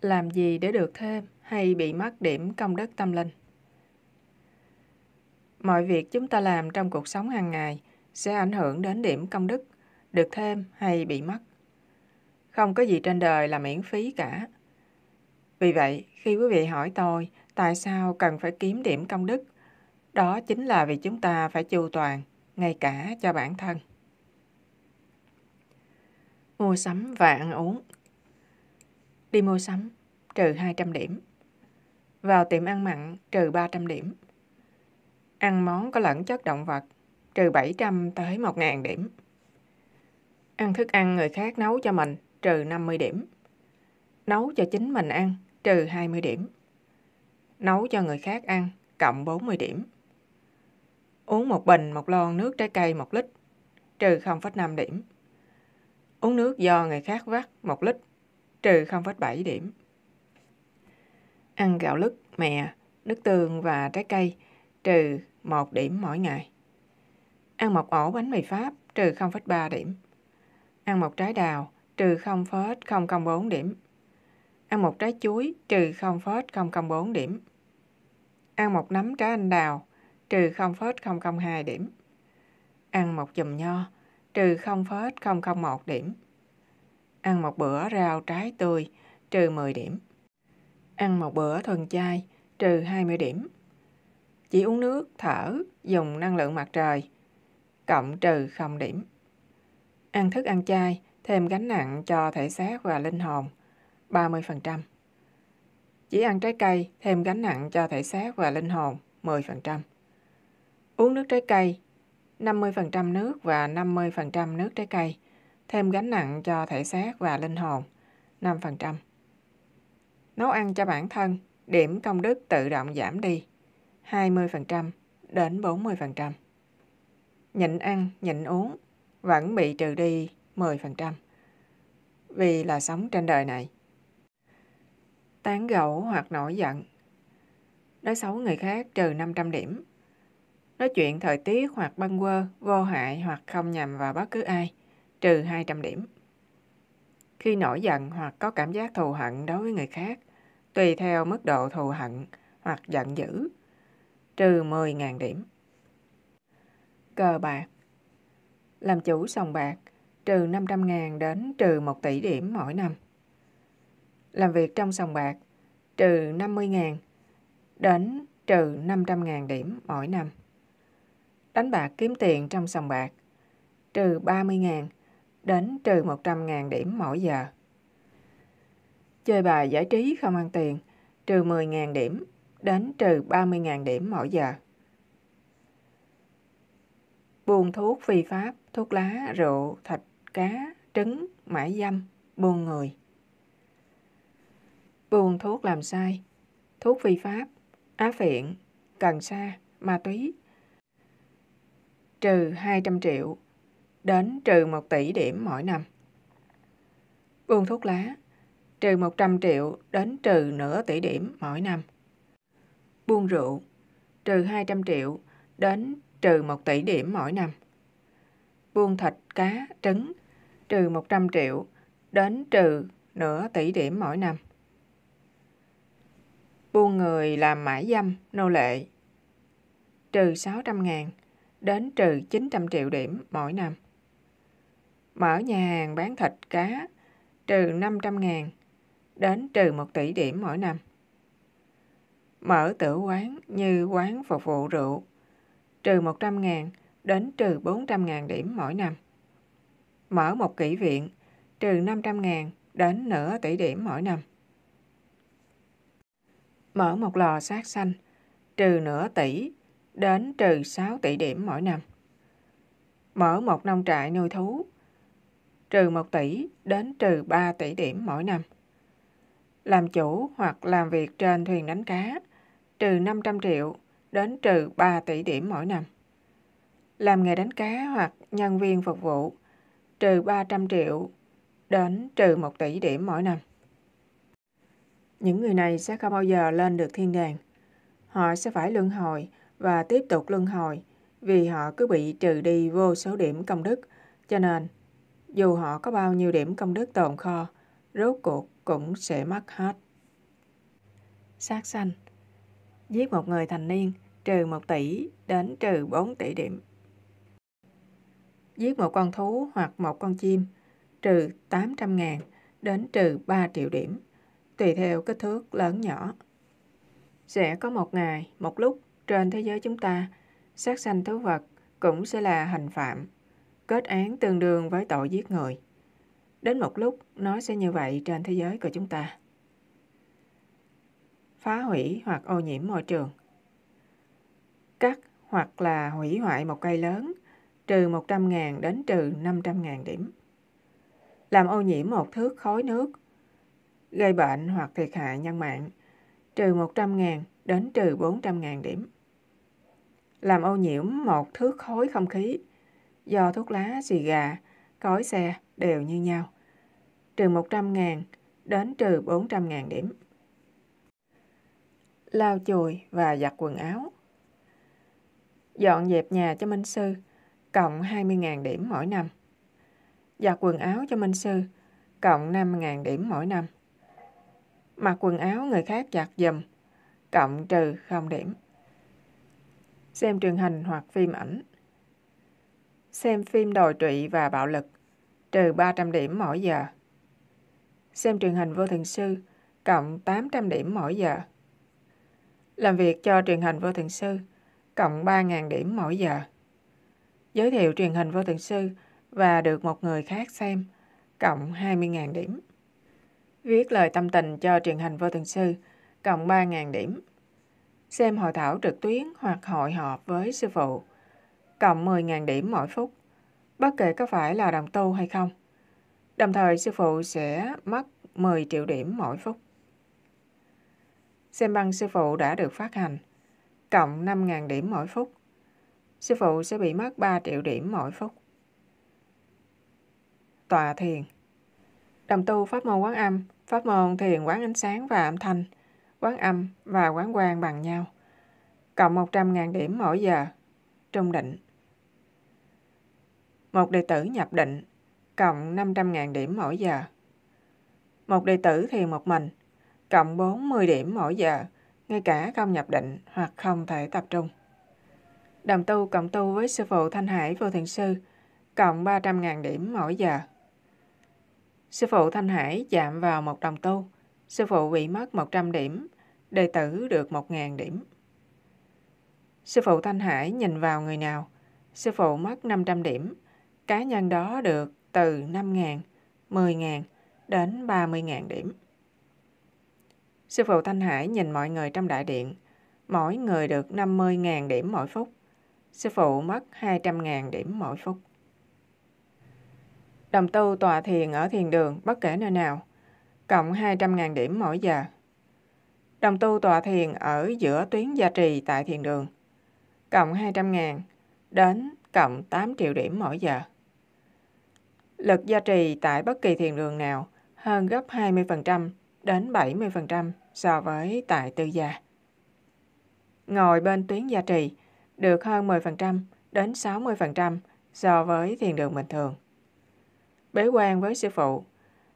Làm gì để được thêm hay bị mất điểm công đức tâm linh? Mọi việc chúng ta làm trong cuộc sống hàng ngày sẽ ảnh hưởng đến điểm công đức, được thêm hay bị mất. Không có gì trên đời là miễn phí cả. Vì vậy, khi quý vị hỏi tôi tại sao cần phải kiếm điểm công đức, đó chính là vì chúng ta phải chu toàn, ngay cả cho bản thân. Mua sắm và ăn uống Đi mua sắm, trừ 200 điểm. Vào tiệm ăn mặn, trừ 300 điểm. Ăn món có lẫn chất động vật, trừ 700 tới 1.000 điểm. Ăn thức ăn người khác nấu cho mình, trừ 50 điểm. Nấu cho chính mình ăn, trừ 20 điểm. Nấu cho người khác ăn, cộng 40 điểm. Uống một bình một lon nước trái cây 1 lít, trừ 0,5 điểm. Uống nước do người khác vắt 1 lít, trừ 0,7 điểm. Ăn gạo lứt, mè, nước tương và trái cây, trừ 1 điểm mỗi ngày. Ăn một ổ bánh mì Pháp, trừ 0,3 điểm. Ăn một trái đào, trừ 0,004 điểm. Ăn một trái chuối, trừ 0,004 điểm. Ăn một nắm trái anh đào, trừ 0,002 điểm. Ăn một chùm nho, trừ 0,001 điểm. Ăn một bữa rau trái tươi, trừ 10 điểm. Ăn một bữa thuần chay, trừ 20 điểm. Chỉ uống nước, thở, dùng năng lượng mặt trời, cộng trừ 0 điểm. Ăn thức ăn chay, thêm gánh nặng cho thể xác và linh hồn, 30%. Chỉ ăn trái cây, thêm gánh nặng cho thể xác và linh hồn, 10%. Uống nước trái cây, 50% nước và 50% nước trái cây, thêm gánh nặng cho thể xác và linh hồn, 5%. Nấu ăn cho bản thân, điểm công đức tự động giảm đi, 20% đến 40%. Nhịn ăn, nhịn uống, vẫn bị trừ đi 10%. Vì là sống trên đời này. Tán gẫu hoặc nổi giận. Nói xấu người khác trừ 500 điểm. Nói chuyện thời tiết hoặc băng quơ, vô hại hoặc không nhằm vào bất cứ ai, trừ 200 điểm. Khi nổi giận hoặc có cảm giác thù hận đối với người khác, tùy theo mức độ thù hận hoặc giận dữ, trừ 10.000 điểm. Cờ bạc Làm chủ sòng bạc, trừ 500.000 đến trừ 1 tỷ điểm mỗi năm. Làm việc trong sòng bạc, trừ 50.000 đến trừ 500.000 điểm mỗi năm. Đánh bạc kiếm tiền trong sòng bạc, trừ 30.000 đến trừ 100.000 điểm mỗi giờ. Chơi bài giải trí không ăn tiền, trừ 10.000 điểm đến trừ 30.000 điểm mỗi giờ. Buôn thuốc phi pháp, thuốc lá, rượu, thịt, cá, trứng, mãi dâm, buôn người. Buôn thuốc làm sai, thuốc phi pháp, á phiện, cần sa, ma túy. Trừ 200 triệu đến trừ 1 tỷ điểm mỗi năm. Buôn thuốc lá, trừ 100 triệu đến trừ nửa tỷ điểm mỗi năm. Buôn rượu, trừ 200 triệu đến trừ 1 tỷ điểm mỗi năm. Buôn thịt, cá, trứng, trừ 100 triệu đến trừ nửa tỷ điểm mỗi năm. Buôn người làm mãi dâm, nô lệ, trừ 600 ngàn đến trừ 900 triệu điểm mỗi năm. Mở nhà hàng bán thịt cá, trừ 500 ngàn đến trừ 1 tỷ điểm mỗi năm. Mở tử quán như quán phục vụ rượu, trừ 100 ngàn đến trừ 400 ngàn điểm mỗi năm. Mở một kỹ viện, trừ 500 ngàn đến nửa tỷ điểm mỗi năm. Mở một lò sát xanh, trừ nửa tỷ đến trừ 6 tỷ điểm mỗi năm. Mở một nông trại nuôi thú, trừ 1 tỷ đến trừ 3 tỷ điểm mỗi năm. Làm chủ hoặc làm việc trên thuyền đánh cá, trừ 500 triệu đến trừ 3 tỷ điểm mỗi năm. Làm nghề đánh cá hoặc nhân viên phục vụ, trừ 300 triệu đến trừ 1 tỷ điểm mỗi năm. Những người này sẽ không bao giờ lên được thiên đàng. Họ sẽ phải luân hồi và tiếp tục luân hồi vì họ cứ bị trừ đi vô số điểm công đức. Cho nên, dù họ có bao nhiêu điểm công đức tồn kho, rốt cuộc cũng sẽ mất hết. sát sanh. Giết một người thành niên, trừ 1 tỷ đến trừ 4 tỷ điểm. Giết một con thú hoặc một con chim, trừ 800 ngàn đến trừ 3 triệu điểm, tùy theo kích thước lớn nhỏ. Sẽ có một ngày, một lúc trên thế giới chúng ta, sát sanh thú vật cũng sẽ là hành phạm, kết án tương đương với tội giết người. Đến một lúc, nó sẽ như vậy trên thế giới của chúng ta. Phá hủy hoặc ô nhiễm môi trường Cắt hoặc là hủy hoại một cây lớn, trừ 100.000 đến trừ 500.000 điểm. Làm ô nhiễm một thước khối nước, gây bệnh hoặc thiệt hại nhân mạng, trừ 100.000 đến trừ 400.000 điểm. Làm ô nhiễm một thước khối không khí, do thuốc lá, xì gà, cối xe đều như nhau, trừ 100.000 đến trừ 400.000 điểm. Lau chùi và giặt quần áo Dọn dẹp nhà cho Minh Sư, cộng 20.000 điểm mỗi năm. Giặt quần áo cho Minh Sư, cộng 5.000 điểm mỗi năm. Mặc quần áo người khác giặt dùm, cộng trừ 0 điểm. Xem truyền hình hoặc phim ảnh. Xem phim đồi trụy và bạo lực, trừ 300 điểm mỗi giờ. Xem truyền hình vô thường sư, cộng 800 điểm mỗi giờ. Làm việc cho truyền hình vô thường sư, cộng 3.000 điểm mỗi giờ. Giới thiệu truyền hình vô thường sư và được một người khác xem, cộng 20.000 điểm. Viết lời tâm tình cho truyền hình vô thường sư, cộng 3.000 điểm. Xem hội thảo trực tuyến hoặc hội họp với sư phụ, cộng 10.000 điểm mỗi phút, bất kể có phải là đồng tu hay không. Đồng thời sư phụ sẽ mất 10 triệu điểm mỗi phút. Xem băng sư phụ đã được phát hành, cộng 5.000 điểm mỗi phút. Sư phụ sẽ bị mất 3 triệu điểm mỗi phút. Tòa thiền Đồng tu pháp môn quán âm, pháp môn thiền quán ánh sáng và âm thanh, quán âm và quán quang bằng nhau. Cộng 100.000 điểm mỗi giờ. Trung định. Một đệ tử nhập định, cộng 500.000 điểm mỗi giờ. Một đệ tử thiền một mình, cộng 40 điểm mỗi giờ, ngay cả không nhập định hoặc không thể tập trung. Đồng tu cộng tu với sư phụ Thanh Hải Vô Thiền Sư, cộng 300.000 điểm mỗi giờ. Sư phụ Thanh Hải chạm vào một đồng tu, sư phụ bị mất 100 điểm, đệ tử được 1.000 điểm. Sư phụ Thanh Hải nhìn vào người nào, sư phụ mất 500 điểm, cá nhân đó được từ 5.000, 10.000 đến 30.000 điểm. Sư phụ Thanh Hải nhìn mọi người trong đại điện, mỗi người được 50.000 điểm mỗi phút. Sư phụ mất 200.000 điểm mỗi phút. Đồng tu tòa thiền ở thiền đường bất kể nơi nào, cộng 200.000 điểm mỗi giờ. Đồng tu tòa thiền ở giữa tuyến gia trì tại thiền đường, cộng 200.000 đến cộng 8 triệu điểm mỗi giờ. Lực gia trì tại bất kỳ thiền đường nào hơn gấp 20% đến 70% so với tại tư gia. Ngồi bên tuyến gia trì được hơn 10% đến 60% so với thiền đường bình thường. Bế quan với sư phụ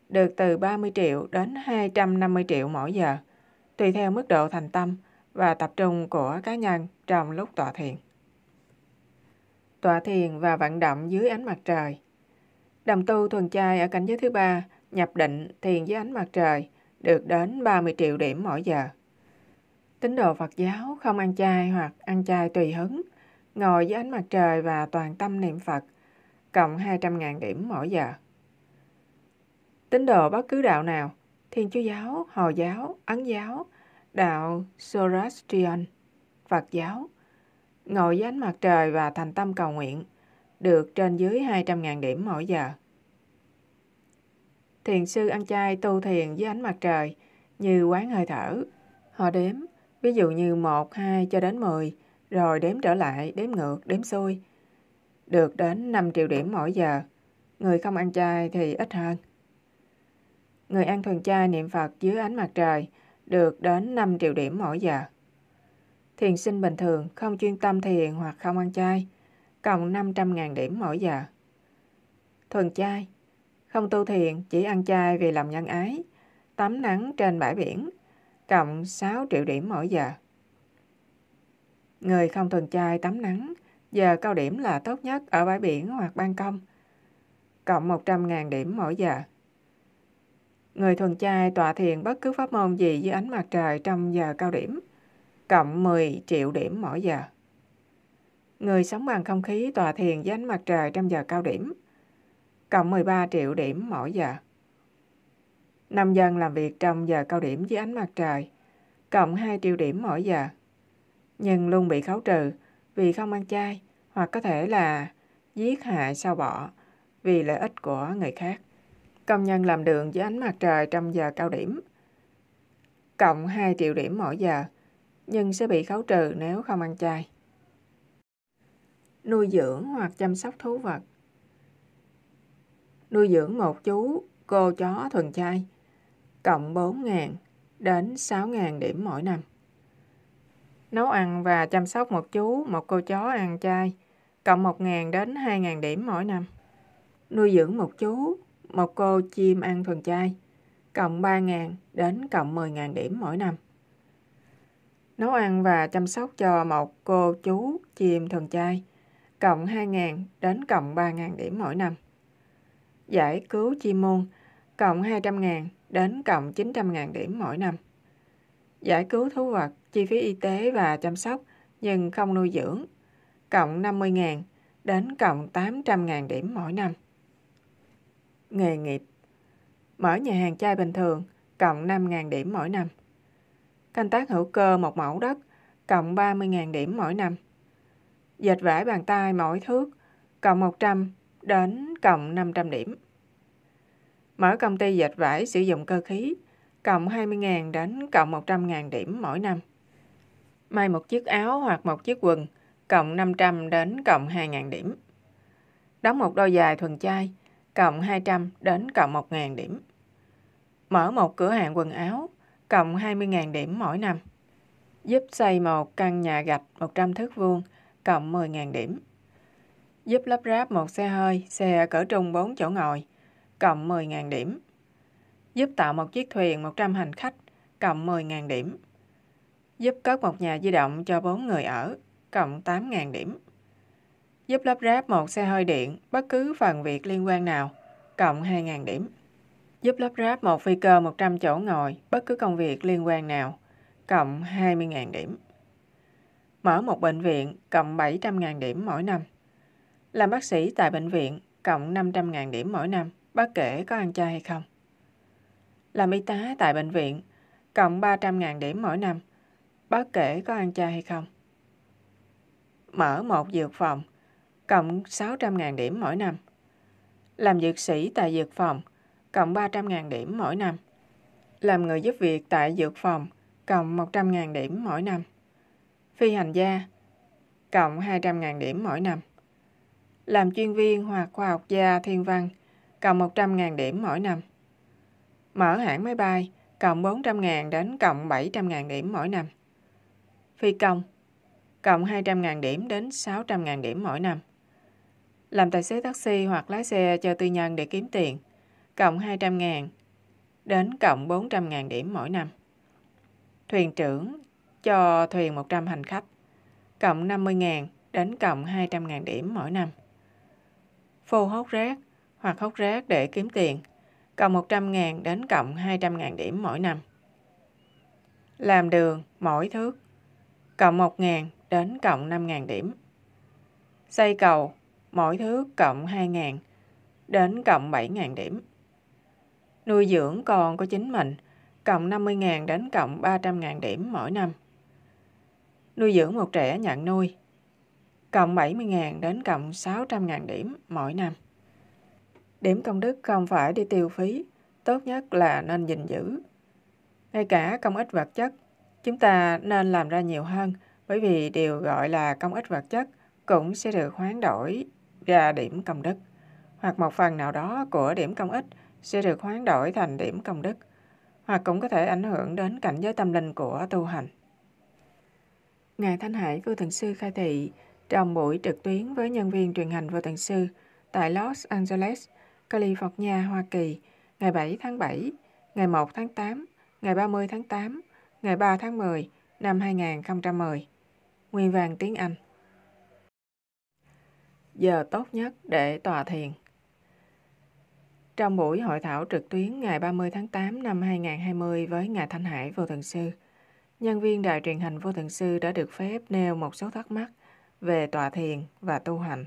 được từ 30 triệu đến 250 triệu mỗi giờ, tùy theo mức độ thành tâm và tập trung của cá nhân trong lúc tọa thiền. Tọa thiền và vận động dưới ánh mặt trời Đồng tu thuần chay ở cảnh giới thứ ba nhập định thiền với ánh mặt trời được đến 30 triệu điểm mỗi giờ. Tín đồ Phật giáo không ăn chay hoặc ăn chay tùy hứng, ngồi với ánh mặt trời và toàn tâm niệm Phật, cộng 200.000 điểm mỗi giờ. Tín đồ bất cứ đạo nào, Thiên Chúa giáo, Hồi giáo, Ấn giáo, đạo Zoroastrian, Phật giáo, ngồi với ánh mặt trời và thành tâm cầu nguyện, được trên dưới 200.000 điểm mỗi giờ. Thiền sư ăn chay tu thiền dưới ánh mặt trời, như quán hơi thở. Họ đếm, ví dụ như 1, 2 cho đến 10, rồi đếm trở lại, đếm ngược, đếm xuôi. Được đến 5 triệu điểm mỗi giờ. Người không ăn chay thì ít hơn. Người ăn thuần chay niệm Phật dưới ánh mặt trời được đến 5 triệu điểm mỗi giờ. Thiền sinh bình thường không chuyên tâm thiền hoặc không ăn chay, cộng 500.000 điểm mỗi giờ. Thuần chay không tu thiền, chỉ ăn chay vì lòng nhân ái, tắm nắng trên bãi biển, cộng 6 triệu điểm mỗi giờ. Người không thuần chay tắm nắng, giờ cao điểm là tốt nhất ở bãi biển hoặc ban công, cộng 100.000 điểm mỗi giờ. Người thuần chay tọa thiền bất cứ pháp môn gì dưới ánh mặt trời trong giờ cao điểm, cộng 10 triệu điểm mỗi giờ. Người sống bằng không khí tòa thiền dưới ánh mặt trời trong giờ cao điểm, cộng 13 triệu điểm mỗi giờ. Nông dân làm việc trong giờ cao điểm dưới ánh mặt trời, cộng 2 triệu điểm mỗi giờ. Nhưng luôn bị khấu trừ vì không ăn chay hoặc có thể là giết hại sao bọ vì lợi ích của người khác. Công nhân làm đường dưới ánh mặt trời trong giờ cao điểm, cộng 2 triệu điểm mỗi giờ, nhưng sẽ bị khấu trừ nếu không ăn chay. Nuôi dưỡng hoặc chăm sóc thú vật Nuôi dưỡng một chú cô chó thuần chay, cộng 4.000 đến 6.000 điểm mỗi năm. Nấu ăn và chăm sóc một chú, một cô chó ăn chay, cộng 1.000 đến 2.000 điểm mỗi năm. Nuôi dưỡng một chú, một cô chim ăn thuần chay, cộng 3.000 đến cộng 10.000 điểm mỗi năm. Nấu ăn và chăm sóc cho một cô chú chim thuần chay, cộng 2.000 đến cộng 3.000 điểm mỗi năm. Giải cứu chim muôn, cộng 200.000 đến cộng 900.000 điểm mỗi năm. Giải cứu thú vật, chi phí y tế và chăm sóc nhưng không nuôi dưỡng, cộng 50.000 đến cộng 800.000 điểm mỗi năm. Nghề nghiệp Mở nhà hàng chai bình thường, cộng 5.000 điểm mỗi năm. Canh tác hữu cơ một mẫu đất, cộng 30.000 điểm mỗi năm. Dệt vải bàn tay mỗi thước, cộng 100 đến cộng 500 điểm. Mở công ty dệt vải sử dụng cơ khí, cộng 20.000 đến cộng 100.000 điểm mỗi năm. May một chiếc áo hoặc một chiếc quần, cộng 500 đến cộng 2.000 điểm. Đóng một đôi giày thuần chai, cộng 200 đến cộng 1.000 điểm. Mở một cửa hàng quần áo, cộng 20.000 điểm mỗi năm. Giúp xây một căn nhà gạch 100 thước vuông, cộng 10.000 điểm. Giúp lắp ráp một xe hơi, xe cỡ trung 4 chỗ ngồi, cộng 10.000 điểm. Giúp tạo một chiếc thuyền 100 hành khách, cộng 10.000 điểm. Giúp cất một nhà di động cho 4 người ở, cộng 8.000 điểm. Giúp lắp ráp một xe hơi điện, bất cứ phần việc liên quan nào, cộng 2.000 điểm. Giúp lắp ráp một phi cơ 100 chỗ ngồi, bất cứ công việc liên quan nào, cộng 20.000 điểm. Mở một bệnh viện, cộng 700.000 điểm mỗi năm. Làm bác sĩ tại bệnh viện, cộng 500.000 điểm mỗi năm, bất kể có ăn chay hay không. Làm y tá tại bệnh viện, cộng 300.000 điểm mỗi năm, bất kể có ăn chay hay không. Mở một dược phòng, cộng 600.000 điểm mỗi năm. Làm dược sĩ tại dược phòng, cộng 300.000 điểm mỗi năm. Làm người giúp việc tại dược phòng, cộng 100.000 điểm mỗi năm. Phi hành gia, cộng 200.000 điểm mỗi năm. Làm chuyên viên hoặc khoa học gia thiên văn, cộng 100.000 điểm mỗi năm. Mở hãng máy bay, cộng 400.000 đến cộng 700.000 điểm mỗi năm. Phi công, cộng 200.000 điểm đến 600.000 điểm mỗi năm. Làm tài xế taxi hoặc lái xe cho tư nhân để kiếm tiền, cộng 200.000 đến cộng 400.000 điểm mỗi năm. Thuyền trưởng cho thuyền 100 hành khách, cộng 50.000 đến cộng 200.000 điểm mỗi năm. Phô hốt rác hoặc hốt rác để kiếm tiền, cộng 100.000 đến cộng 200.000 điểm mỗi năm. Làm đường mỗi thước, cộng 1.000 đến cộng 5.000 điểm. Xây cầu mỗi thước cộng 2.000 đến cộng 7.000 điểm. Nuôi dưỡng con của chính mình cộng 50.000 đến cộng 300.000 điểm mỗi năm. Nuôi dưỡng một trẻ nhận nuôi cộng 70.000 đến cộng 600.000 điểm mỗi năm. Điểm công đức không phải đi tiêu phí, tốt nhất là nên gìn giữ. Ngay cả công ích vật chất, chúng ta nên làm ra nhiều hơn bởi vì điều gọi là công ích vật chất cũng sẽ được hoán đổi ra điểm công đức, hoặc một phần nào đó của điểm công ích sẽ được hoán đổi thành điểm công đức, hoặc cũng có thể ảnh hưởng đến cảnh giới tâm linh của tu hành. Ngài Thanh Hải Vô Thần Sư khai thị trong buổi trực tuyến với nhân viên truyền hành Vô Thần Sư tại Los Angeles, California, Hoa Kỳ, ngày 7 tháng 7, ngày 1 tháng 8, ngày 30 tháng 8, ngày 3 tháng 10 năm 2010. Nguyên vàng tiếng Anh. Giờ tốt nhất để tòa thiền. Trong buổi hội thảo trực tuyến ngày 30 tháng 8 năm 2020 với Ngài Thanh Hải Vô Thần Sư, nhân viên đài truyền hình Vô Thượng Sư đã được phép nêu một số thắc mắc về tòa thiền và tu hành.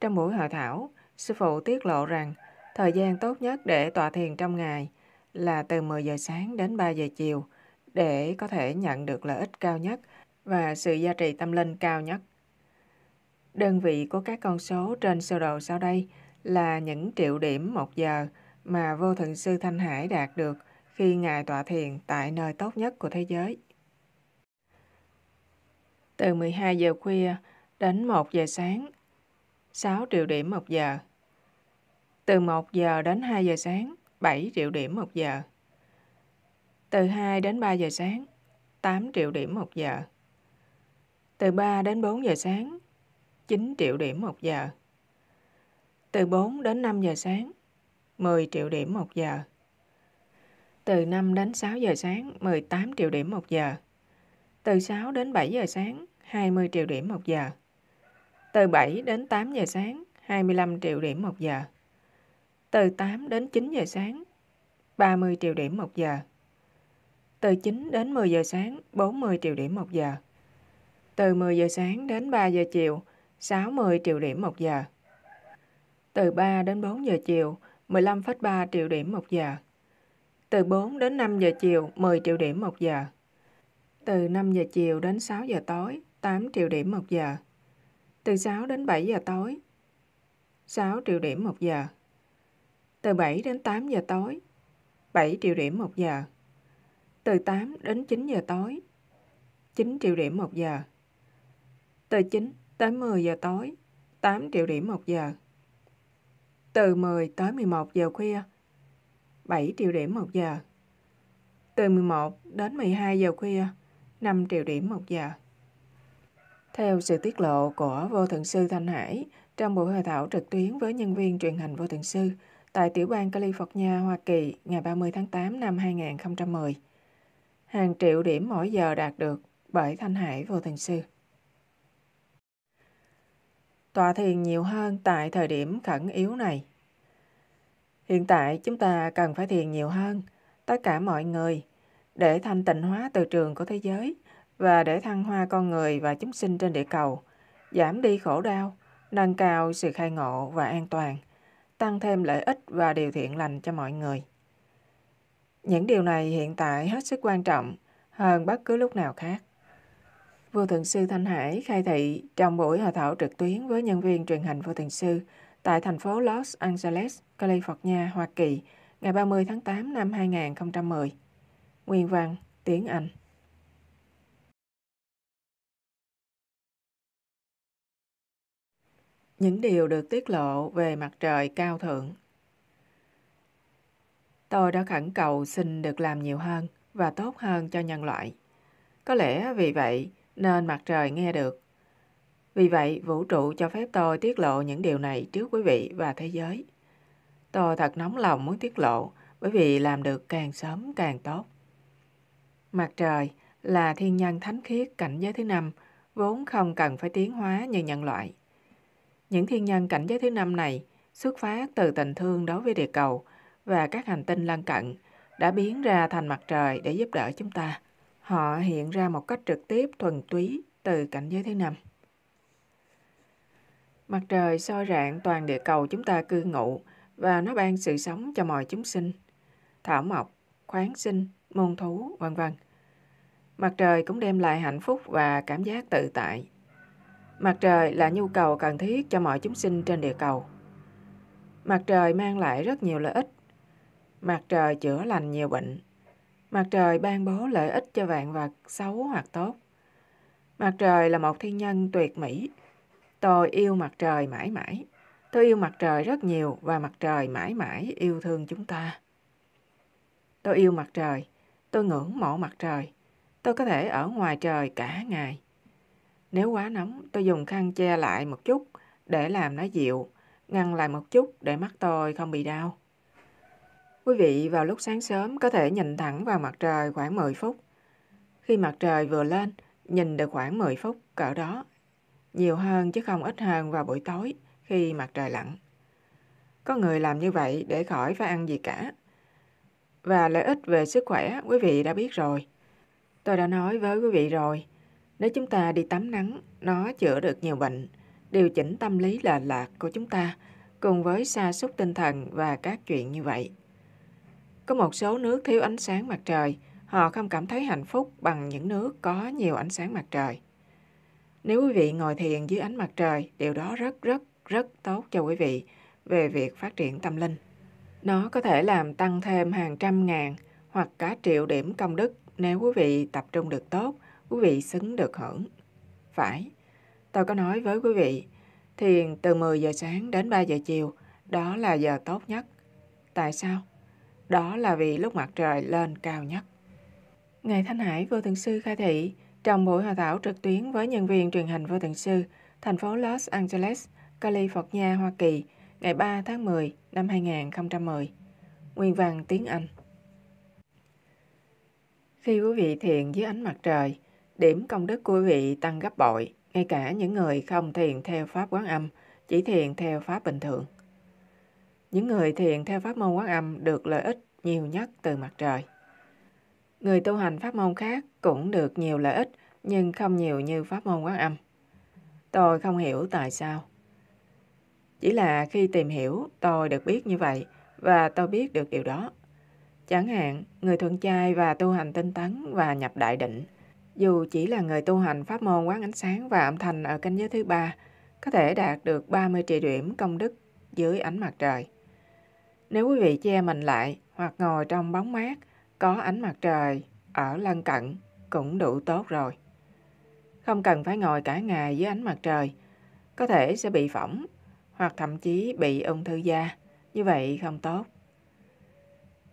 Trong buổi hội thảo, Sư Phụ tiết lộ rằng thời gian tốt nhất để tọa thiền trong ngày là từ 10 giờ sáng đến 3 giờ chiều để có thể nhận được lợi ích cao nhất và sự giá trị tâm linh cao nhất. Đơn vị của các con số trên sơ đồ sau đây là những triệu điểm một giờ mà Vô Thượng Sư Thanh Hải đạt được khi Ngài tọa thiền tại nơi tốt nhất của thế giới. Từ 12 giờ khuya đến 1 giờ sáng, 6 triệu điểm một giờ. Từ 1 giờ đến 2 giờ sáng, 7 triệu điểm một giờ. Từ 2 đến 3 giờ sáng, 8 triệu điểm một giờ. Từ 3 đến 4 giờ sáng, 9 triệu điểm một giờ. Từ 4 đến 5 giờ sáng, 10 triệu điểm một giờ. Từ 5 đến 6 giờ sáng, 18 triệu điểm một giờ. Từ 6 đến 7 giờ sáng, 20 triệu điểm một giờ. Từ 7 đến 8 giờ sáng, 25 triệu điểm một giờ. Từ 8 đến 9 giờ sáng, 30 triệu điểm một giờ. Từ 9 đến 10 giờ sáng, 40 triệu điểm một giờ. Từ 10 giờ sáng đến 3 giờ chiều, 60 triệu điểm một giờ. Từ 3 đến 4 giờ chiều, 15,3 triệu điểm một giờ. Từ 4 đến 5 giờ chiều, 10 triệu điểm một giờ. Từ 5 giờ chiều đến 6 giờ tối, 8 triệu điểm một giờ. Từ 6 đến 7 giờ tối, 6 triệu điểm một giờ. Từ 7 đến 8 giờ tối, 7 triệu điểm một giờ. Từ 8 đến 9 giờ tối, 9 triệu điểm một giờ. Từ 9 tới 10 giờ tối, 8 triệu điểm một giờ. Từ 10 tới 11 giờ khuya, 7 triệu điểm một giờ. Từ 11 đến 12 giờ khuya, 5 triệu điểm một giờ. Theo sự tiết lộ của Vô Thượng Sư Thanh Hải trong buổi hội thảo trực tuyến với nhân viên truyền hình Vô Thượng Sư tại tiểu bang California, Hoa Kỳ ngày 30 tháng 8 năm 2010. Hàng triệu điểm mỗi giờ đạt được bởi Thanh Hải Vô Thượng Sư. Tọa thiền nhiều hơn tại thời điểm khẩn yếu này. Hiện tại chúng ta cần phải thiền nhiều hơn, tất cả mọi người, để thanh tịnh hóa từ trường của thế giới và để thăng hoa con người và chúng sinh trên địa cầu, giảm đi khổ đau, nâng cao sự khai ngộ và an toàn, tăng thêm lợi ích và điều thiện lành cho mọi người. Những điều này hiện tại hết sức quan trọng hơn bất cứ lúc nào khác. Vô Thượng Sư Thanh Hải khai thị trong buổi hội thảo trực tuyến với nhân viên truyền hình Vô Thượng Sư tại thành phố Los Angeles, California, Hoa Kỳ ngày 30 tháng 8 năm 2010. Nguyên văn, tiếng Anh. Những điều được tiết lộ về mặt trời cao thượng Tôi đã khẩn cầu xin được làm nhiều hơn và tốt hơn cho nhân loại. Có lẽ vì vậy nên mặt trời nghe được. Vì vậy, vũ trụ cho phép tôi tiết lộ những điều này trước quý vị và thế giới. Tôi thật nóng lòng muốn tiết lộ bởi vì làm được càng sớm càng tốt. Mặt trời là thiên nhân thánh khiết cảnh giới thứ năm, vốn không cần phải tiến hóa như nhân loại. Những thiên nhân cảnh giới thứ năm này xuất phát từ tình thương đối với địa cầu và các hành tinh lân cận đã biến ra thành mặt trời để giúp đỡ chúng ta. Họ hiện ra một cách trực tiếp thuần túy từ cảnh giới thứ năm. Mặt trời soi rạng toàn địa cầu chúng ta cư ngụ và nó ban sự sống cho mọi chúng sinh. Thảo mộc, khoáng sinh, môn thú, vân vân. Mặt trời cũng đem lại hạnh phúc và cảm giác tự tại. Mặt trời là nhu cầu cần thiết cho mọi chúng sinh trên địa cầu. Mặt trời mang lại rất nhiều lợi ích. Mặt trời chữa lành nhiều bệnh. Mặt trời ban bố lợi ích cho vạn vật xấu hoặc tốt. Mặt trời là một thiên nhân tuyệt mỹ. Tôi yêu mặt trời mãi mãi. Tôi yêu mặt trời rất nhiều và mặt trời mãi mãi yêu thương chúng ta. Tôi yêu mặt trời. Tôi ngưỡng mộ mặt trời. Tôi có thể ở ngoài trời cả ngày. Nếu quá nóng, tôi dùng khăn che lại một chút để làm nó dịu, ngăn lại một chút để mắt tôi không bị đau. Quý vị vào lúc sáng sớm có thể nhìn thẳng vào mặt trời khoảng 10 phút. Khi mặt trời vừa lên, nhìn được khoảng 10 phút cỡ đó. Nhiều hơn chứ không ít hơn vào buổi tối khi mặt trời lặn. Có người làm như vậy để khỏi phải ăn gì cả. Và lợi ích về sức khỏe quý vị đã biết rồi. Tôi đã nói với quý vị rồi, nếu chúng ta đi tắm nắng, nó chữa được nhiều bệnh, điều chỉnh tâm lý lệch lạc của chúng ta cùng với sa sút tinh thần và các chuyện như vậy. Có một số nước thiếu ánh sáng mặt trời, họ không cảm thấy hạnh phúc bằng những nước có nhiều ánh sáng mặt trời. Nếu quý vị ngồi thiền dưới ánh mặt trời, điều đó rất rất rất tốt cho quý vị về việc phát triển tâm linh. Nó có thể làm tăng thêm hàng trăm ngàn hoặc cả triệu điểm công đức nếu quý vị tập trung được tốt, quý vị xứng được hưởng. Phải, tôi có nói với quý vị, thiền từ 10 giờ sáng đến 3 giờ chiều, đó là giờ tốt nhất. Tại sao? Đó là vì lúc mặt trời lên cao nhất. Ngài Thanh Hải Vô Thượng Sư khai thị trong buổi hội thảo trực tuyến với nhân viên truyền hình Vô Thượng Sư, thành phố Los Angeles, California, Hoa Kỳ, ngày 3 tháng 10 năm 2010. Nguyên văn tiếng Anh Khi quý vị thiền dưới ánh mặt trời, điểm công đức của quý vị tăng gấp bội, ngay cả những người không thiền theo Pháp Quán Âm, chỉ thiền theo Pháp bình thường. Những người thiền theo Pháp môn Quán Âm được lợi ích nhiều nhất từ mặt trời. Người tu hành pháp môn khác cũng được nhiều lợi ích, nhưng không nhiều như pháp môn quán âm. Tôi không hiểu tại sao. Chỉ là khi tìm hiểu, tôi được biết như vậy, và tôi biết được điều đó. Chẳng hạn, người thuận trai và tu hành tinh tấn và nhập đại định, dù chỉ là người tu hành pháp môn quán ánh sáng và âm thanh ở canh giới thứ ba, có thể đạt được 30 triệu điểm công đức dưới ánh mặt trời. Nếu quý vị che mình lại hoặc ngồi trong bóng mát, có ánh mặt trời ở lân cận cũng đủ tốt rồi. Không cần phải ngồi cả ngày dưới ánh mặt trời, có thể sẽ bị phỏng hoặc thậm chí bị ung thư da, như vậy không tốt.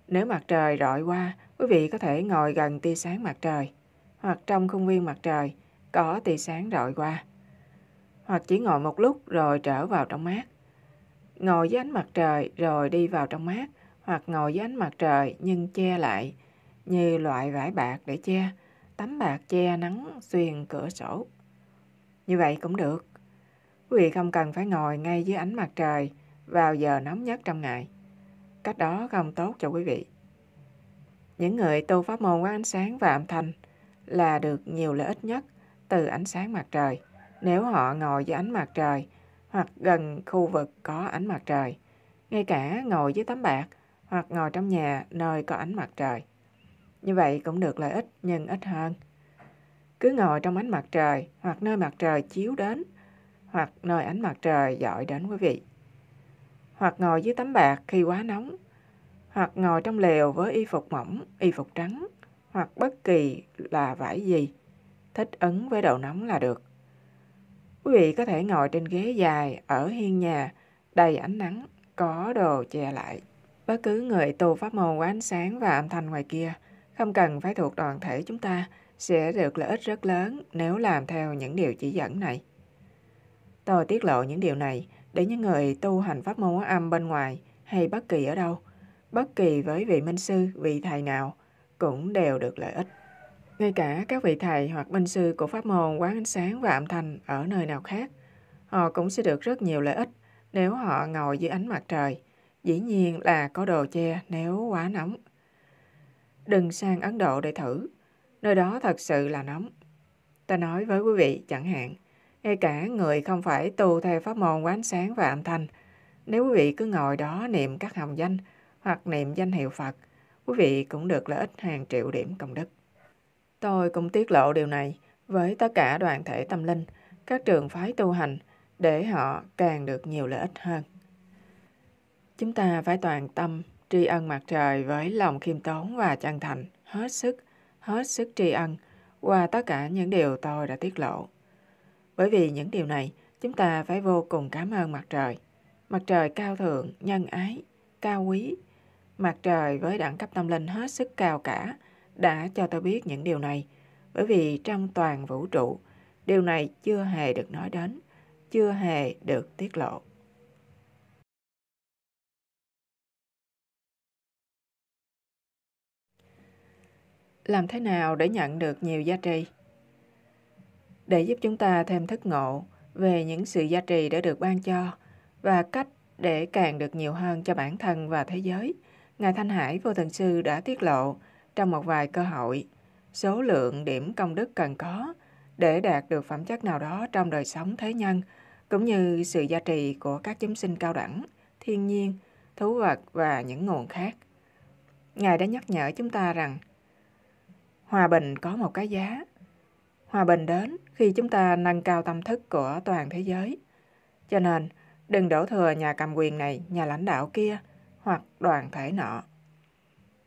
Nếu mặt trời rọi qua, quý vị có thể ngồi gần tia sáng mặt trời, hoặc trong công viên mặt trời có tia sáng rọi qua, hoặc chỉ ngồi một lúc rồi trở vào trong mát. Ngồi dưới ánh mặt trời rồi đi vào trong mát, hoặc ngồi dưới ánh mặt trời nhưng che lại, như loại vải bạc để che, tấm bạc che nắng xuyên cửa sổ. Như vậy cũng được. Quý vị không cần phải ngồi ngay dưới ánh mặt trời vào giờ nóng nhất trong ngày. Cách đó không tốt cho quý vị. Những người tu pháp môn quán ánh sáng và âm thanh là được nhiều lợi ích nhất từ ánh sáng mặt trời nếu họ ngồi dưới ánh mặt trời hoặc gần khu vực có ánh mặt trời, ngay cả ngồi dưới tấm bạc hoặc ngồi trong nhà nơi có ánh mặt trời. Như vậy cũng được lợi ích nhưng ít hơn. Cứ ngồi trong ánh mặt trời hoặc nơi mặt trời chiếu đến hoặc nơi ánh mặt trời dọi đến quý vị. Hoặc ngồi dưới tấm bạc khi quá nóng hoặc ngồi trong lều với y phục mỏng, y phục trắng hoặc bất kỳ là vải gì thích ứng với độ nóng là được. Quý vị có thể ngồi trên ghế dài ở hiên nhà đầy ánh nắng có đồ che lại. Bất cứ người tu pháp môn của ánh sáng và âm thanh ngoài kia không cần phải thuộc đoàn thể chúng ta sẽ được lợi ích rất lớn nếu làm theo những điều chỉ dẫn này. Tôi tiết lộ những điều này để những người tu hành pháp môn âm bên ngoài hay bất kỳ ở đâu, bất kỳ với vị minh sư, vị thầy nào cũng đều được lợi ích. Ngay cả các vị thầy hoặc minh sư của pháp môn quán ánh sáng và âm thanh ở nơi nào khác, họ cũng sẽ được rất nhiều lợi ích nếu họ ngồi dưới ánh mặt trời Dĩ nhiên là có đồ che nếu quá nóng. Đừng sang Ấn Độ để thử. Nơi đó thật sự là nóng. Ta nói với quý vị chẳng hạn, ngay cả người không phải tu theo pháp môn quán sáng và âm thanh, nếu quý vị cứ ngồi đó niệm các hồng danh hoặc niệm danh hiệu Phật, quý vị cũng được lợi ích hàng triệu điểm công đức. Tôi cũng tiết lộ điều này với tất cả đoàn thể tâm linh, các trường phái tu hành, để họ càng được nhiều lợi ích hơn. Chúng ta phải toàn tâm tri ân mặt trời với lòng khiêm tốn và chân thành, hết sức, hết sức tri ân qua tất cả những điều tôi đã tiết lộ. Bởi vì những điều này, chúng ta phải vô cùng cảm ơn mặt trời. Mặt trời cao thượng, nhân ái, cao quý. Mặt trời với đẳng cấp tâm linh hết sức cao cả đã cho tôi biết những điều này. Bởi vì trong toàn vũ trụ, điều này chưa hề được nói đến, chưa hề được tiết lộ. Làm thế nào để nhận được nhiều giá trị? Để giúp chúng ta thêm thức ngộ về những sự giá trị đã được ban cho và cách để càng được nhiều hơn cho bản thân và thế giới, Ngài Thanh Hải Vô Thần Sư đã tiết lộ trong một vài cơ hội số lượng điểm công đức cần có để đạt được phẩm chất nào đó trong đời sống thế nhân, cũng như sự giá trị của các chúng sinh cao đẳng, thiên nhiên, thú vật và những nguồn khác. Ngài đã nhắc nhở chúng ta rằng hòa bình có một cái giá. Hòa bình đến khi chúng ta nâng cao tâm thức của toàn thế giới. Cho nên, đừng đổ thừa nhà cầm quyền này, nhà lãnh đạo kia hoặc đoàn thể nọ.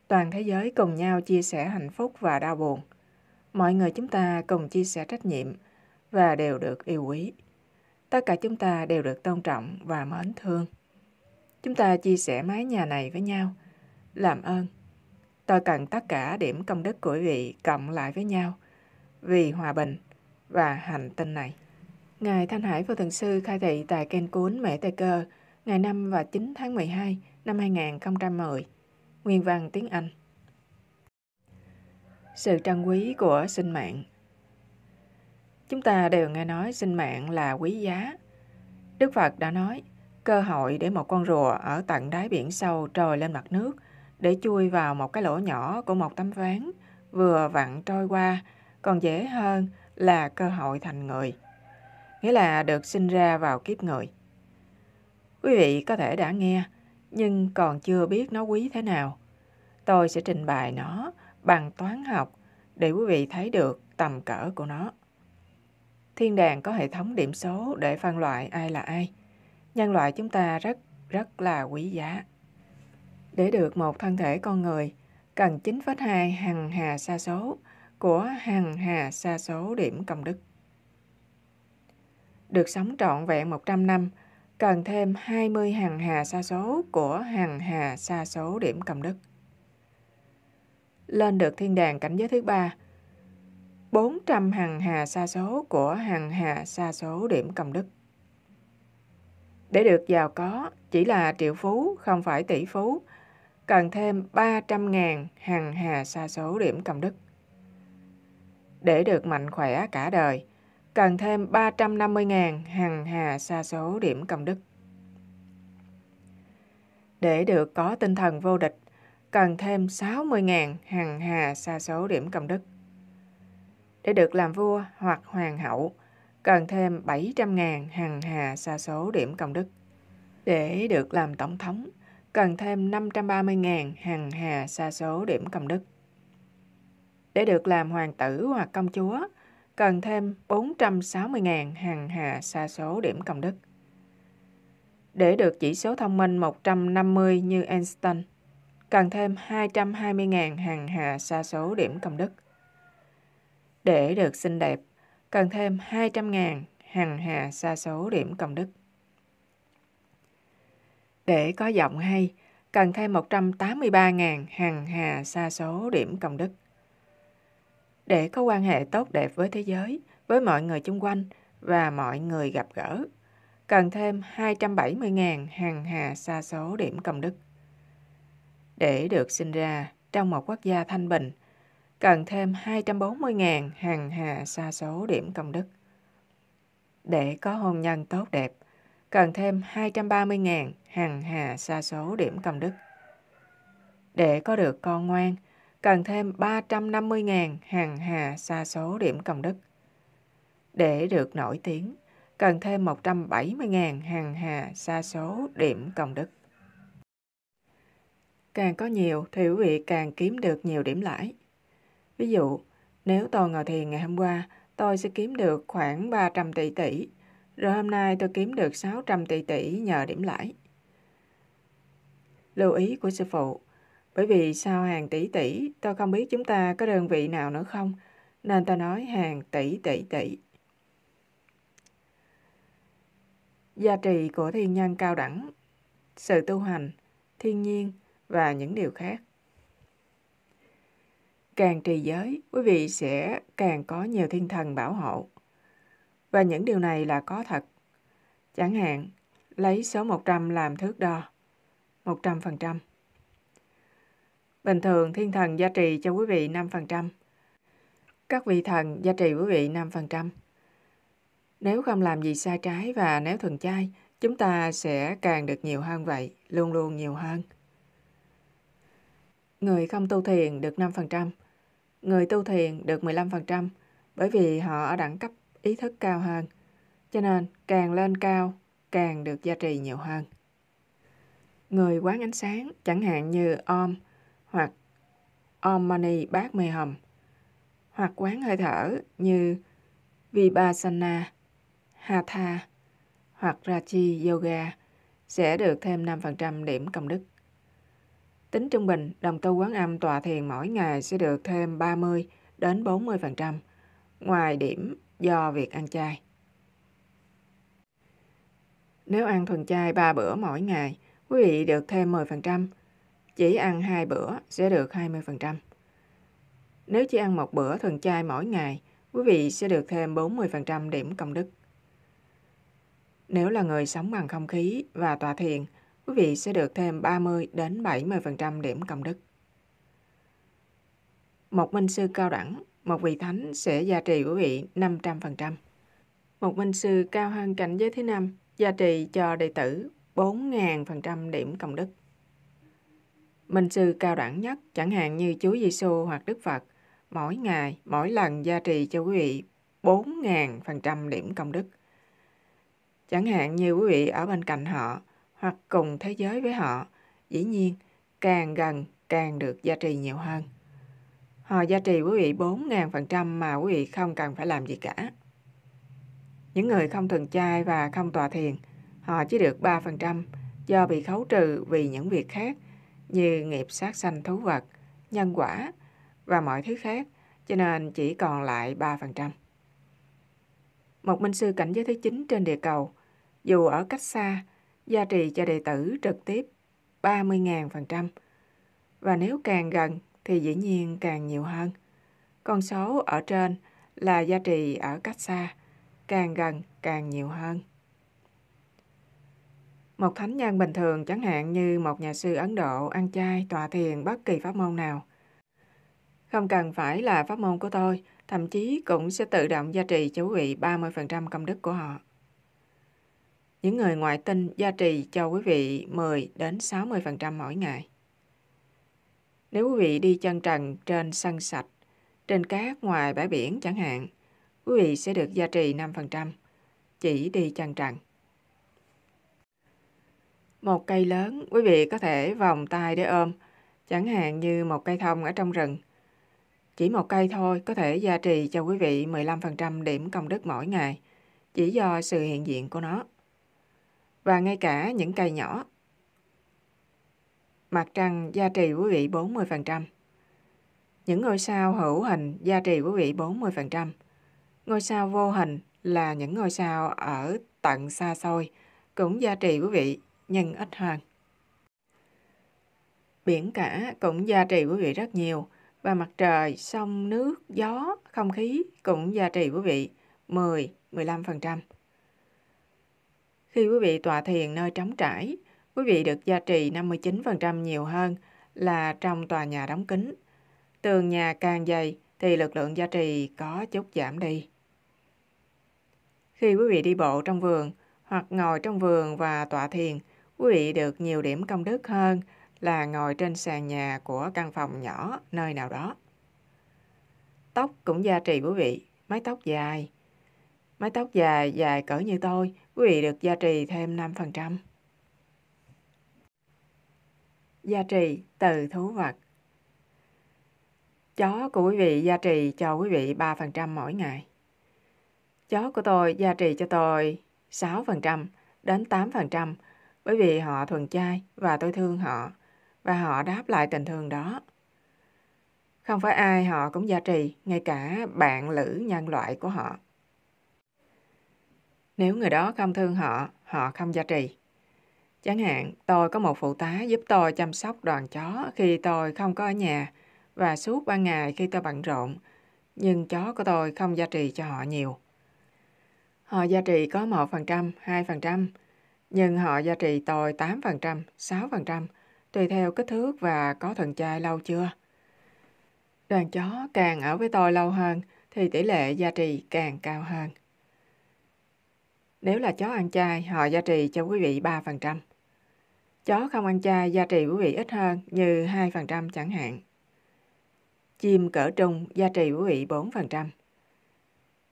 Toàn thế giới cùng nhau chia sẻ hạnh phúc và đau buồn. Mọi người chúng ta cùng chia sẻ trách nhiệm và đều được yêu quý. Tất cả chúng ta đều được tôn trọng và mến thương. Chúng ta chia sẻ mái nhà này với nhau. Làm ơn, tôi cần tất cả điểm công đức của quý vị cộng lại với nhau vì hòa bình và hành tinh này. Ngài Thanh Hải Vô Thần Sư khai thị tại Ken cuốn Mẹ Tây Cơ ngày 5 và 9 tháng 12 năm 2010. Nguyên văn tiếng Anh Sự trân quý của sinh mạng Chúng ta đều nghe nói sinh mạng là quý giá. Đức Phật đã nói, cơ hội để một con rùa ở tận đáy biển sâu trồi lên mặt nước để chui vào một cái lỗ nhỏ của một tấm ván vừa vặn trôi qua còn dễ hơn là cơ hội thành người. Nghĩa là được sinh ra vào kiếp người. Quý vị có thể đã nghe, nhưng còn chưa biết nó quý thế nào. Tôi sẽ trình bày nó bằng toán học để quý vị thấy được tầm cỡ của nó. Thiên đàng có hệ thống điểm số để phân loại ai là ai. Nhân loại chúng ta rất, rất là quý giá. Để được một thân thể con người, cần 9,2 hằng hà sa số của hằng hà sa số điểm công đức. Được sống trọn vẹn 100 năm, cần thêm 20 hằng hà sa số của hằng hà sa số điểm công đức. Lên được thiên đàng cảnh giới thứ ba, 400 hằng hà sa số của hằng hà sa số điểm công đức. Để được giàu có chỉ là triệu phú, không phải tỷ phú, cần thêm 300.000 hằng hà sa số điểm công đức. Để được mạnh khỏe cả đời, cần thêm 350.000 hằng hà sa số điểm công đức. Để được có tinh thần vô địch, cần thêm 60.000 hằng hà sa số điểm công đức. Để được làm vua hoặc hoàng hậu, cần thêm 700.000 hằng hà sa số điểm công đức. Để được làm tổng thống, cần thêm 530.000 hằng hà sa số điểm công đức. Để được làm hoàng tử hoặc công chúa, cần thêm 460.000 hằng hà sa số điểm công đức. Để được chỉ số thông minh 150 như Einstein, cần thêm 220.000 hằng hà sa số điểm công đức. Để được xinh đẹp, cần thêm 200.000 hằng hà sa số điểm công đức. Để có giọng hay, cần thêm 183.000 hằng hà sa số điểm công đức. Để có quan hệ tốt đẹp với thế giới, với mọi người chung quanh và mọi người gặp gỡ, cần thêm 270.000 hàng hà sa số điểm công đức. Để được sinh ra trong một quốc gia thanh bình, cần thêm 240.000 hàng hà sa số điểm công đức. Để có hôn nhân tốt đẹp, cần thêm 230.000 hàng hà sa số điểm công đức. Để có được con ngoan, cần thêm 350.000 hàng hà sa số điểm công đức. Để được nổi tiếng, cần thêm 170.000 hàng hà sa số điểm công đức. Càng có nhiều thì quý vị càng kiếm được nhiều điểm lãi. Ví dụ, nếu tôi ngồi thiền ngày hôm qua, tôi sẽ kiếm được khoảng 300 tỷ tỷ, rồi hôm nay tôi kiếm được 600 tỷ tỷ nhờ điểm lãi. Lưu ý của sư phụ, bởi vì sau hàng tỷ tỷ, tôi không biết chúng ta có đơn vị nào nữa không, nên ta nói hàng tỷ tỷ tỷ. Gia trì của thiên nhân cao đẳng, sự tu hành, thiên nhiên và những điều khác. Càng trì giới, quý vị sẽ càng có nhiều thiên thần bảo hộ. Và những điều này là có thật. Chẳng hạn, lấy số 100 làm thước đo. 100%. Bình thường thiên thần gia trì cho quý vị 5%. Các vị thần gia trì quý vị 5%. Nếu không làm gì sai trái và nếu thuần chay, chúng ta sẽ càng được nhiều hơn vậy, luôn luôn nhiều hơn. Người không tu thiền được 5%, người tu thiền được 15% bởi vì họ ở đẳng cấp ý thức cao hơn. Cho nên càng lên cao, càng được gia trì nhiều hơn. Người quán ánh sáng, chẳng hạn như Om hoặc Om Mani Bát Mê Hầm, hoặc quán hơi thở như Vipassana, Hatha hoặc Raji Yoga sẽ được thêm 5% điểm công đức. Tính trung bình, đồng tu quán âm tọa thiền mỗi ngày sẽ được thêm 30 đến 40%, ngoài điểm do việc ăn chay. Nếu ăn thuần chay 3 bữa mỗi ngày, quý vị được thêm 10%. Chỉ ăn hai bữa sẽ được 20%. Nếu chỉ ăn một bữa thuần chay mỗi ngày, quý vị sẽ được thêm 40% điểm công đức. Nếu là người sống bằng không khí và tọa thiền, quý vị sẽ được thêm 30 đến 70% điểm công đức. Một minh sư cao đẳng, một vị thánh sẽ gia trì quý vị 500%. Một minh sư cao hơn cảnh giới thứ năm gia trì cho đệ tử 4.000% điểm công đức. Minh sư cao đẳng nhất, chẳng hạn như Chúa Giêsu hoặc Đức Phật, mỗi ngày, mỗi lần gia trì cho quý vị 4.000% điểm công đức. Chẳng hạn như quý vị ở bên cạnh họ hoặc cùng thế giới với họ, dĩ nhiên càng gần càng được gia trì nhiều hơn. Họ gia trì quý vị 4.000% mà quý vị không cần phải làm gì cả. Những người không thường chay và không tọa thiền, họ chỉ được 3% do bị khấu trừ vì những việc khác như nghiệp sát sanh thú vật, nhân quả và mọi thứ khác, cho nên chỉ còn lại 3%. Một minh sư cảnh giới thứ 9 trên địa cầu, dù ở cách xa, gia trì cho đệ tử trực tiếp 30.000%. Và nếu càng gần thì dĩ nhiên càng nhiều hơn. Con số ở trên là gia trì ở cách xa, càng gần càng nhiều hơn. Một thánh nhân bình thường chẳng hạn như một nhà sư Ấn Độ ăn chay, tọa thiền bất kỳ pháp môn nào. Không cần phải là pháp môn của tôi, thậm chí cũng sẽ tự động gia trì cho quý vị 30% công đức của họ. Những người ngoại tinh gia trì cho quý vị 10 đến 60% mỗi ngày. Nếu quý vị đi chân trần trên sân sạch, trên cát ngoài bãi biển chẳng hạn, quý vị sẽ được gia trì 5%, chỉ đi chân trần. Một cây lớn, quý vị có thể vòng tay để ôm, chẳng hạn như một cây thông ở trong rừng. Chỉ một cây thôi có thể gia trì cho quý vị 15% điểm công đức mỗi ngày, chỉ do sự hiện diện của nó. Và ngay cả những cây nhỏ. Mặt trăng gia trì quý vị 40%. Những ngôi sao hữu hình gia trì quý vị 40%. Ngôi sao vô hình là những ngôi sao ở tận xa xôi cũng gia trì quý vị nhưng ít hơn. Biển cả cũng gia trì quý vị rất nhiều và mặt trời, sông, nước, gió, không khí cũng gia trì quý vị 10-15%. Khi quý vị tọa thiền nơi trống trải, quý vị được gia trì 59% nhiều hơn là trong tòa nhà đóng kín. Tường nhà càng dày thì lực lượng gia trì có chút giảm đi. Khi quý vị đi bộ trong vườn hoặc ngồi trong vườn và tọa thiền, quý vị được nhiều điểm công đức hơn là ngồi trên sàn nhà của căn phòng nhỏ nơi nào đó. Tóc cũng gia trì quý vị, mái tóc dài. Mái tóc dài dài cỡ như tôi, quý vị được gia trì thêm 5%. Gia trì từ thú vật Chó của quý vị gia trì cho quý vị 3% mỗi ngày. Chó của tôi gia trì cho tôi 6% đến 8% bởi vì họ thuần chay và tôi thương họ và họ đáp lại tình thương đó. Không phải ai họ cũng gia trì, ngay cả bạn lữ nhân loại của họ. Nếu người đó không thương họ, họ không gia trì. Chẳng hạn, tôi có một phụ tá giúp tôi chăm sóc đoàn chó khi tôi không có ở nhà và suốt ban ngày khi tôi bận rộn, nhưng chó của tôi không gia trì cho họ nhiều. Họ gia trì có 1%, 2%, nhưng họ gia trì tồi 8%, 6%, tùy theo kích thước và có thần chai lâu chưa. đoàn chó càng ở với tôi lâu hơn thì tỷ lệ gia trì càng cao hơn. Nếu là chó ăn chay, họ gia trì cho quý vị 3%. Chó không ăn chay gia trì quý vị ít hơn như 2% chẳng hạn. Chim cỡ trung gia trì quý vị 4%.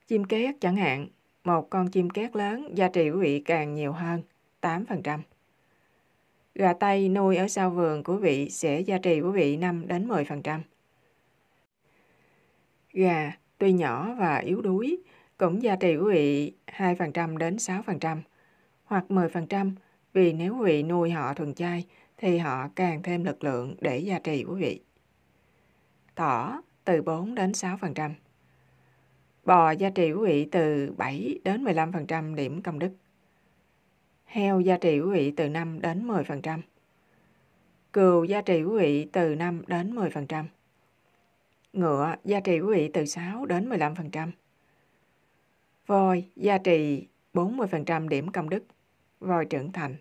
Chim két chẳng hạn, một con chim két lớn gia trì quý vị càng nhiều hơn, 8%. Gà Tây nuôi ở sau vườn của vị sẽ gia trì của vị 5 đến 10%. Gà tuy nhỏ và yếu đuối cũng gia trì của vị 2% đến 6% hoặc 10% vì nếu vị nuôi họ thuần chay thì họ càng thêm lực lượng để gia trì quý vị. Thỏ từ 4 đến 6%. Bò gia trì quý vị từ 7 đến 15% điểm công đức. Heo gia trì quý vị từ 5 đến 10%. Cừu gia trì quý vị từ 5 đến 10%. Ngựa gia trì quý vị từ 6 đến 15%. Voi gia trì 40% điểm công đức. Voi trưởng thành.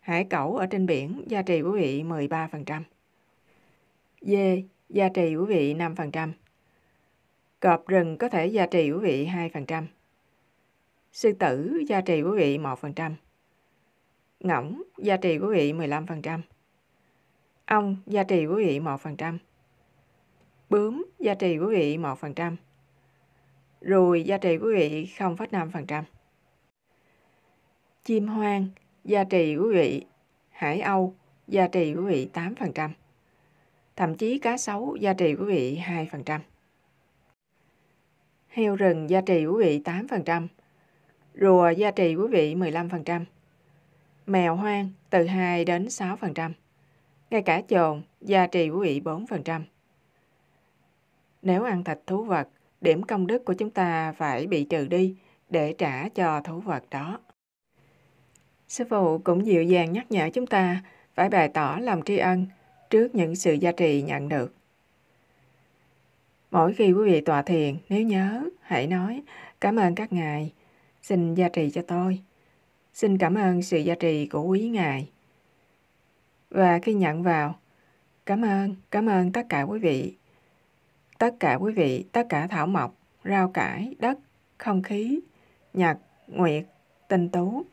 Hải cẩu ở trên biển gia trì quý vị 13%. Dê gia trì quý vị 5%. Cọp rừng có thể gia trì quý vị 2%. Sư tử gia trì quý vị 1%. Ngỗng gia trì quý vị 15%. Ong gia trì quý vị 1%. Bướm gia trì quý vị 1%. Ruồi gia trì quý vị 0,5%. Chim hoang gia trì quý vị Hải Âu gia trì quý vị 8%. Thậm chí cá sấu gia trì quý vị 2%. Heo rừng gia trì quý vị 8%. Rùa gia trì quý vị 15%. Mèo hoang từ 2 đến 6%. Ngay cả chồn gia trì quý vị 4%. Nếu ăn thịt thú vật, điểm công đức của chúng ta phải bị trừ đi để trả cho thú vật đó. Sư phụ cũng dịu dàng nhắc nhở chúng ta phải bày tỏ lòng tri ân trước những sự gia trì nhận được. Mỗi khi quý vị tọa thiền, nếu nhớ, hãy nói cảm ơn các ngài, xin gia trì cho tôi. Xin cảm ơn sự gia trì của quý ngài. Và khi nhận vào, cảm ơn, cảm ơn tất cả quý vị. Tất cả quý vị, tất cả thảo mộc, rau cải, đất, không khí, nhật, nguyệt, tinh tú.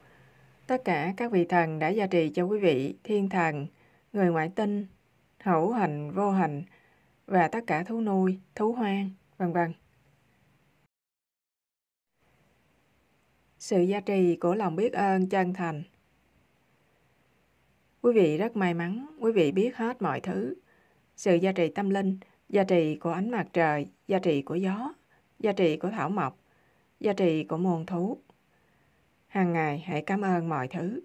Tất cả các vị thần đã gia trì cho quý vị, thiên thần, người ngoại tinh, hữu hình, vô hình, và tất cả thú nuôi, thú hoang, vân vân. Sự gia trì của lòng biết ơn chân thành. Quý vị rất may mắn, quý vị biết hết mọi thứ. Sự gia trì tâm linh, gia trì của ánh mặt trời, gia trì của gió, gia trì của thảo mộc, gia trì của muôn thú. Hàng ngày hãy cảm ơn mọi thứ.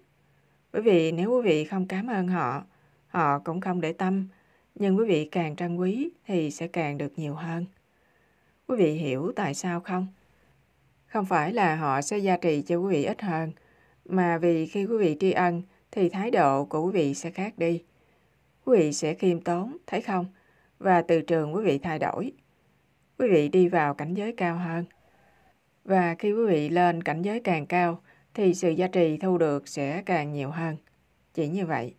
Bởi vì nếu quý vị không cảm ơn họ, họ cũng không để tâm, nhưng quý vị càng trân quý thì sẽ càng được nhiều hơn. Quý vị hiểu tại sao không? Không phải là họ sẽ gia trì cho quý vị ít hơn, mà vì khi quý vị tri ân thì thái độ của quý vị sẽ khác đi. Quý vị sẽ khiêm tốn, thấy không? Và từ trường quý vị thay đổi. Quý vị đi vào cảnh giới cao hơn. Và khi quý vị lên cảnh giới càng cao, thì sự giá trị thu được sẽ càng nhiều hơn. Chỉ như vậy.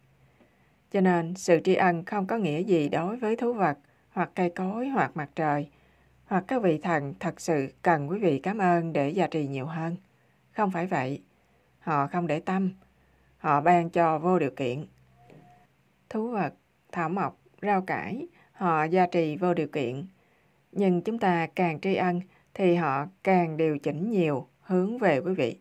Cho nên, sự tri ân không có nghĩa gì đối với thú vật, hoặc cây cối, hoặc mặt trời, hoặc các vị thần thật sự cần quý vị cảm ơn để gia trì nhiều hơn. Không phải vậy. Họ không để tâm. Họ ban cho vô điều kiện. Thú vật, thảo mộc, rau cải, họ gia trì vô điều kiện. Nhưng chúng ta càng tri ân thì họ càng điều chỉnh nhiều hướng về quý vị.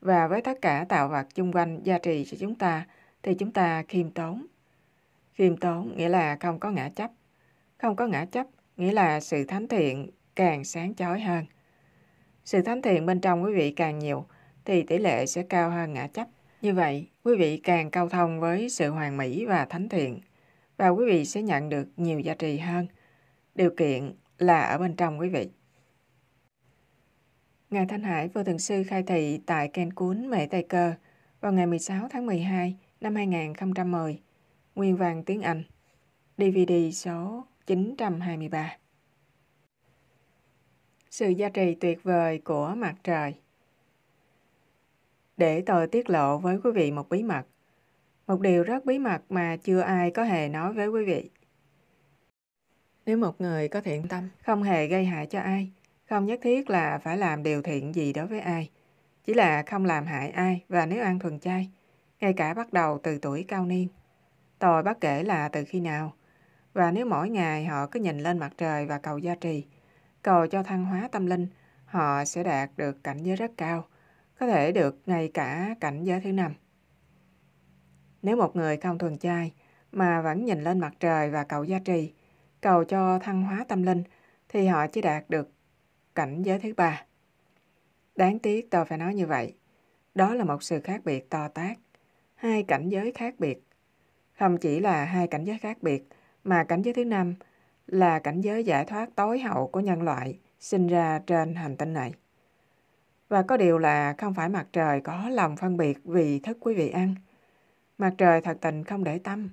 Và với tất cả tạo vật chung quanh gia trì cho chúng ta thì chúng ta khiêm tốn. Khiêm tốn nghĩa là không có ngã chấp. Không có ngã chấp nghĩa là sự thánh thiện càng sáng chói hơn. Sự thánh thiện bên trong quý vị càng nhiều thì tỷ lệ sẽ cao hơn ngã chấp. Như vậy, quý vị càng cao thông với sự hoàn mỹ và thánh thiện và quý vị sẽ nhận được nhiều giá trị hơn. Điều kiện là ở bên trong quý vị. Ngài Thanh Hải Vô Thường Sư khai thị tại Ken Cuốn Mễ Tây Cơ vào ngày 16 tháng 12 năm 2010, nguyên vàng tiếng Anh, DVD số 923. Sự gia trì tuyệt vời của mặt trời Để tôi tiết lộ với quý vị một bí mật. Một điều rất bí mật mà chưa ai có hề nói với quý vị. Nếu một người có thiện tâm, không hề gây hại cho ai, không nhất thiết là phải làm điều thiện gì đối với ai, chỉ là không làm hại ai và nếu ăn thuần chay, ngay cả bắt đầu từ tuổi cao niên. Tôi bất kể là từ khi nào, và nếu mỗi ngày họ cứ nhìn lên mặt trời và cầu gia trì, cầu cho thăng hóa tâm linh, họ sẽ đạt được cảnh giới rất cao, có thể được ngay cả cảnh giới thứ năm. Nếu một người không thuần chay mà vẫn nhìn lên mặt trời và cầu gia trì, cầu cho thăng hóa tâm linh, thì họ chỉ đạt được cảnh giới thứ ba. Đáng tiếc tôi phải nói như vậy. Đó là một sự khác biệt to tác. Hai cảnh giới khác biệt. Không chỉ là hai cảnh giới khác biệt, mà cảnh giới thứ năm là cảnh giới giải thoát tối hậu của nhân loại sinh ra trên hành tinh này. Và có điều là không phải mặt trời có lòng phân biệt vì thức quý vị ăn. Mặt trời thật tình không để tâm.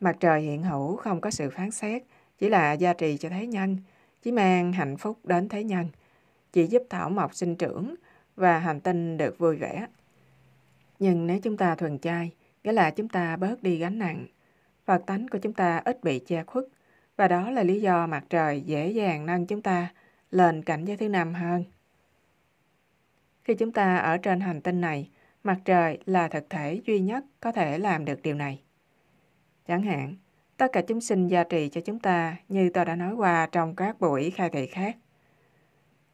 Mặt trời hiện hữu không có sự phán xét, chỉ là gia trì cho thế nhân, chỉ mang hạnh phúc đến thế nhân, chỉ giúp thảo mộc sinh trưởng và hành tinh được vui vẻ. Nhưng nếu chúng ta thuần chay, nghĩa là chúng ta bớt đi gánh nặng, Phật tánh của chúng ta ít bị che khuất, và đó là lý do mặt trời dễ dàng nâng chúng ta lên cảnh giới thứ năm hơn. Khi chúng ta ở trên hành tinh này, mặt trời là thực thể duy nhất có thể làm được điều này. Chẳng hạn, tất cả chúng sinh gia trì cho chúng ta như tôi đã nói qua trong các buổi khai thị khác.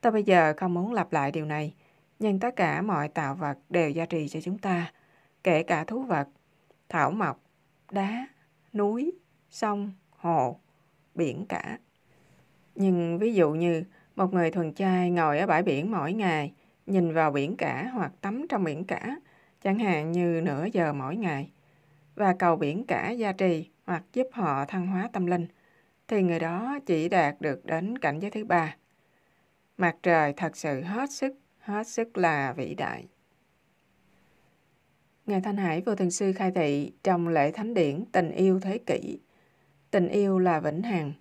Tôi bây giờ không muốn lặp lại điều này, nhưng tất cả mọi tạo vật đều gia trì cho chúng ta, kể cả thú vật, thảo mộc, đá, núi, sông, hồ, biển cả. Nhưng ví dụ như một người thuần chay ngồi ở bãi biển mỗi ngày, nhìn vào biển cả hoặc tắm trong biển cả, chẳng hạn như nửa giờ mỗi ngày, và cầu biển cả gia trì hoặc giúp họ thăng hóa tâm linh, thì người đó chỉ đạt được đến cảnh giới thứ ba. Mặt trời thật sự hết sức, hết sức là vĩ đại. Ngài Thanh Hải vô thường sư khai thị trong lễ thánh điển Tình yêu thế kỷ. Tình yêu là vĩnh hằng.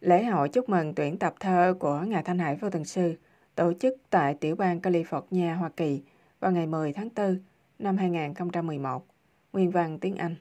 Lễ hội chúc mừng tuyển tập thơ của Ngài Thanh Hải vô thường sư tổ chức tại tiểu bang California, Hoa Kỳ vào ngày 10 tháng 4 năm 2011. Nguyên văn tiếng Anh.